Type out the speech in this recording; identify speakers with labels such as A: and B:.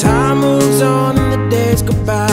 A: Time moves on and the days go by,